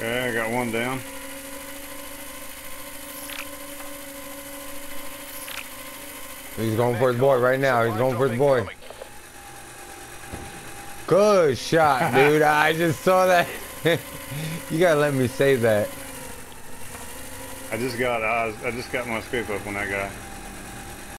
Yeah, I got one down. He's going for his boy right now. He's going for his boy. Good shot, dude. I just saw that. you gotta let me say that. I just got I, I just got my scoop up on that guy.